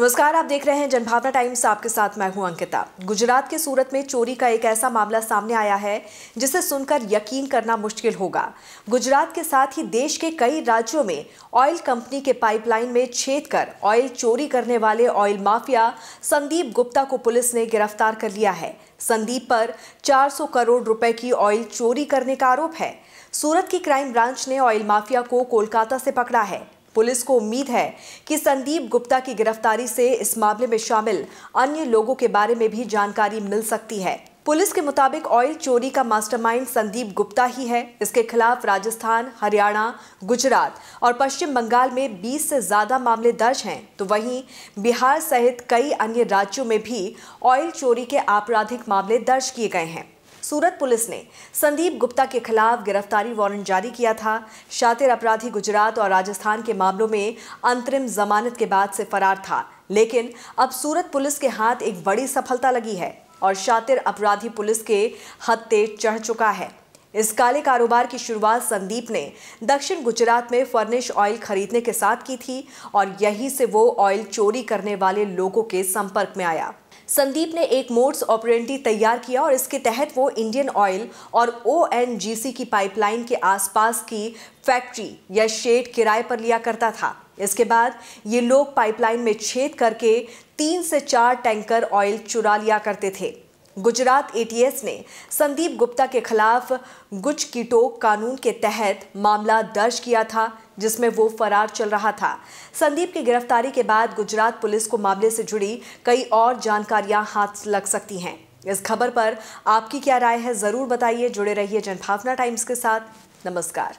नमस्कार, आप देख रहे हैं जनभावना टाइम्स, आपके साथ मैं हूँ अंकिता। गुजरात के सूरत में चोरी का एक ऐसा मामला सामने आया है, जिसे सुनकर यकीन करना मुश्किल होगा। गुजरात के साथ ही देश के कई राज्यों में ऑयल कंपनी के पाइपलाइन में छेद कर ऑयल चोरी करने वाले ऑयल माफिया संदीप गुप्ता को पुलिस ने गिरफ़्तार कर लिया है। संदीप पर 400 करोड़ रुपए की ऑयल चोरी करने का आरोप है। सूरत की क्राइम ब्रांच ने ऑयल माफिया को कोलकाता से पकड़ा है। पुलिस को उम्मीद है कि संदीप गुप्ता की गिरफ्तारी से इस मामले में शामिल अन्य लोगों के बारे में भी जानकारी मिल सकती है। पुलिस के मुताबिक ऑयल चोरी का मास्टरमाइंड संदीप गुप्ता ही है। इसके खिलाफ राजस्थान, हरियाणा, गुजरात और पश्चिम बंगाल में 20 से ज़्यादा मामले दर्ज हैं। तो वहीं बिहार सहित कई अन्य राज्यों में भी ऑयल चोरी के आपराधिक मामले दर्ज किए गए हैं। सूरत पुलिस ने संदीप गुप्ता के खिलाफ गिरफ्तारी वारंट जारी किया था। शातिर अपराधी गुजरात और राजस्थान के मामलों में अंतरिम जमानत के बाद से फरार था। लेकिन अब सूरत पुलिस के हाथ एक बड़ी सफलता लगी है और शातिर अपराधी पुलिस के हत्ते चढ़ चुका है। इस काले कारोबार की शुरुआत संदीप ने दक्षिण गुजरात में फर्निश ऑयल खरीदने के साथ की थी और यहीं से वो ऑयल चोरी करने वाले लोगों के संपर्क में आया। संदीप ने एक मोड्स ऑपरेंटी तैयार किया और इसके तहत वो इंडियन ऑयल और ओएनजीसी की पाइपलाइन के आसपास की फैक्ट्री या शेड किराए पर लिया करता था। इसके बाद ये लोग पाइपलाइन में छेद करके तीन से चार टैंकर ऑयल चुरा लिया करते थे। गुजरात एटीएस ने संदीप गुप्ता के खिलाफ गुच कीटो कानून के तहत मामला दर्ज किया था, जिसमें वो फरार चल रहा था। संदीप की गिरफ्तारी के बाद गुजरात पुलिस को मामले से जुड़ी कई और जानकारियाँ हाथ लग सकती हैं। इस खबर पर आपकी क्या राय है, ज़रूर बताइए। जुड़े रहिए जनभावना टाइम्स के साथ। नमस्कार।